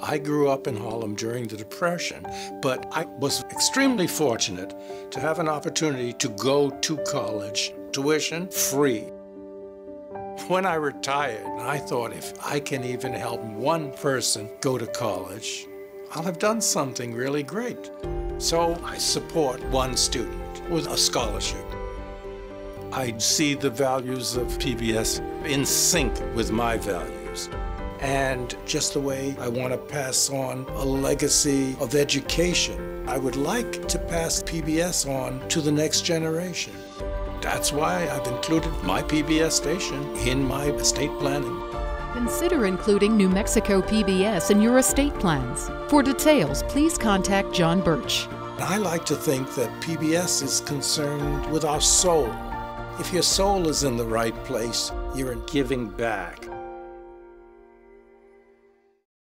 I grew up in Harlem during the Depression, but I was extremely fortunate to have an opportunity to go to college, tuition free. When I retired, I thought if I can even help one person go to college, I'll have done something really great. So I support one student with a scholarship. I see the values of PBS in sync with my values. And just the way I want to pass on a legacy of education, I would like to pass PBS on to the next generation. That's why I've included my PBS station in my estate planning. Consider including New Mexico PBS in your estate plans. For details, please contact John Birch. I like to think that PBS is concerned with our soul. If your soul is in the right place, you're giving back.